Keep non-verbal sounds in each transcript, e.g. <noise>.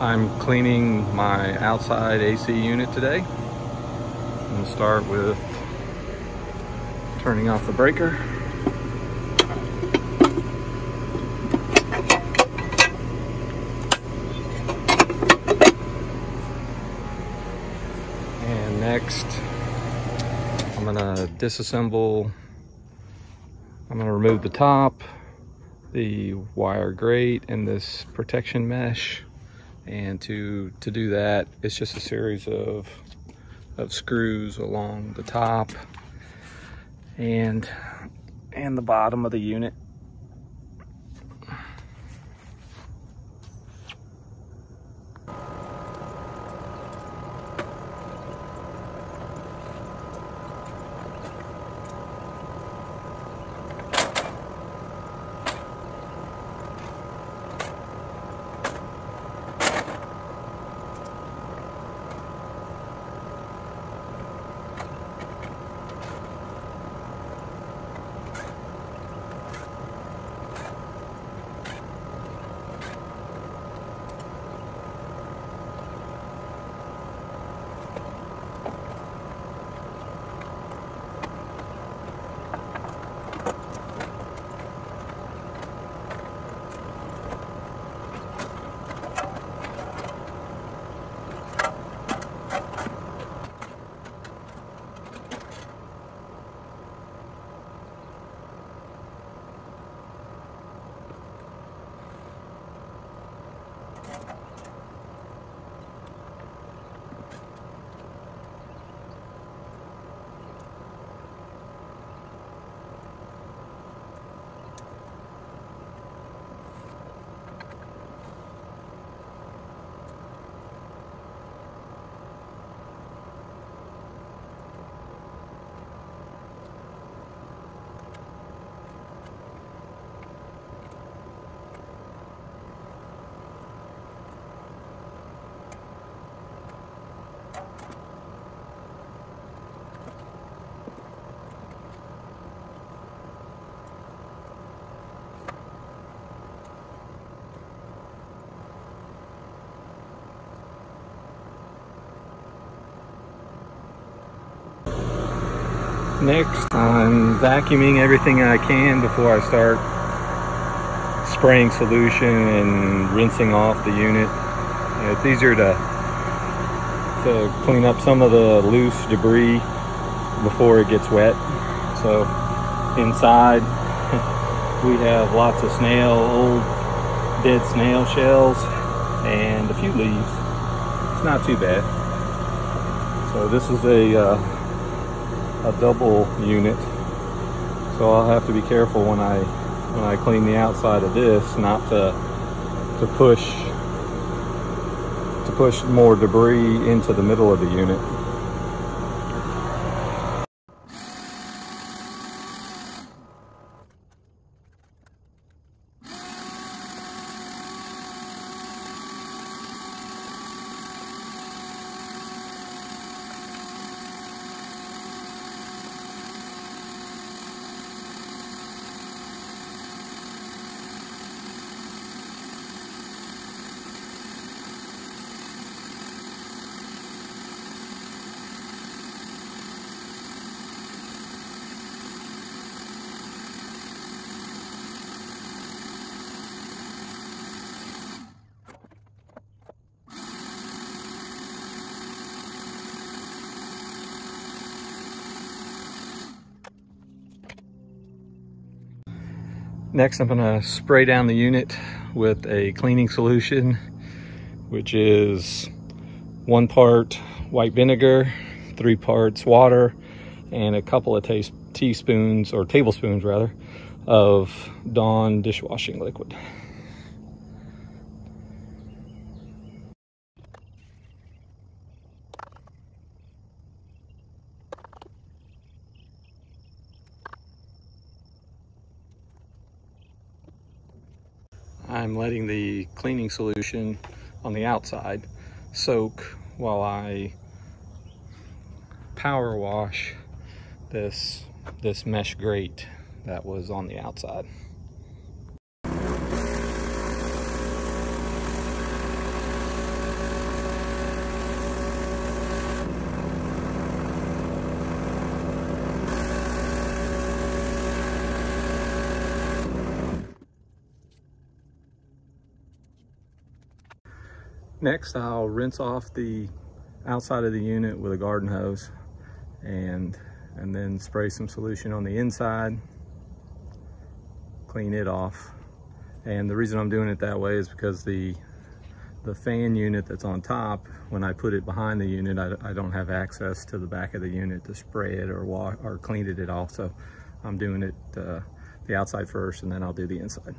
I'm cleaning my outside AC unit today. I'm gonna start with turning off the breaker. And next, I'm gonna disassemble, I'm gonna remove the top, the wire grate, and this protection mesh and to to do that it's just a series of of screws along the top and and the bottom of the unit Next, I'm vacuuming everything I can before I start spraying solution and rinsing off the unit. It's easier to, to clean up some of the loose debris before it gets wet. So inside, <laughs> we have lots of snail, old dead snail shells, and a few leaves. It's not too bad. So this is a uh, a double unit. So I'll have to be careful when I when I clean the outside of this not to to push to push more debris into the middle of the unit Next, I'm gonna spray down the unit with a cleaning solution, which is one part white vinegar, three parts water, and a couple of teaspoons, or tablespoons rather, of Dawn dishwashing liquid. I'm letting the cleaning solution on the outside soak while I power wash this this mesh grate that was on the outside. Next, I'll rinse off the outside of the unit with a garden hose and, and then spray some solution on the inside, clean it off. And the reason I'm doing it that way is because the the fan unit that's on top, when I put it behind the unit, I, I don't have access to the back of the unit to spray it or or clean it at all. So I'm doing it uh, the outside first and then I'll do the inside.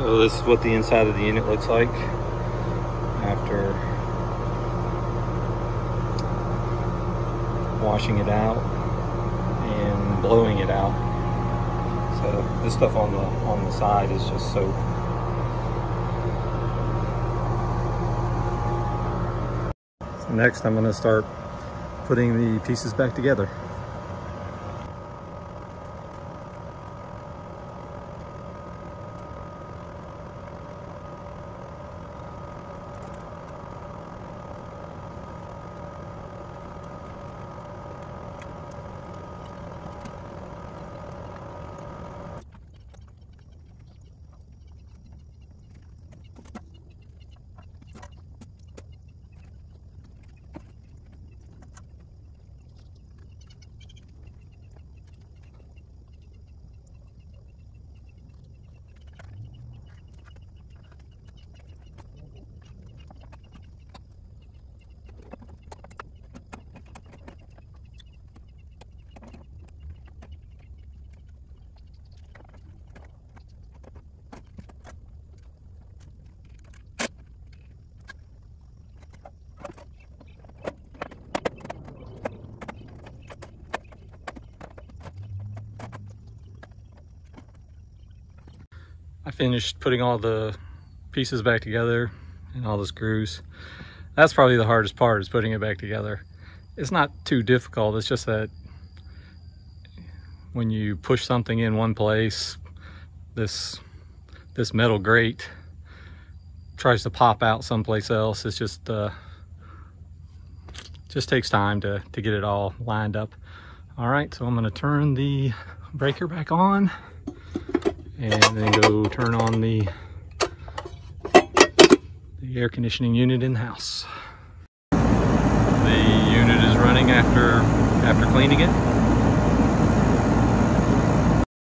So this is what the inside of the unit looks like after washing it out and blowing it out. So this stuff on the on the side is just soap. So next I'm going to start putting the pieces back together. Finished putting all the pieces back together and all the screws. That's probably the hardest part is putting it back together. It's not too difficult, it's just that when you push something in one place, this this metal grate tries to pop out someplace else. It's just uh, just takes time to, to get it all lined up. All right, so I'm gonna turn the breaker back on and then go turn on the, the air conditioning unit in the house. The unit is running after after cleaning it.